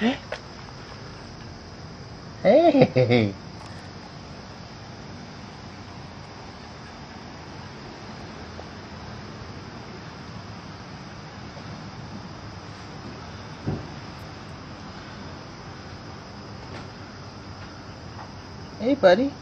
Hey. Hey, buddy.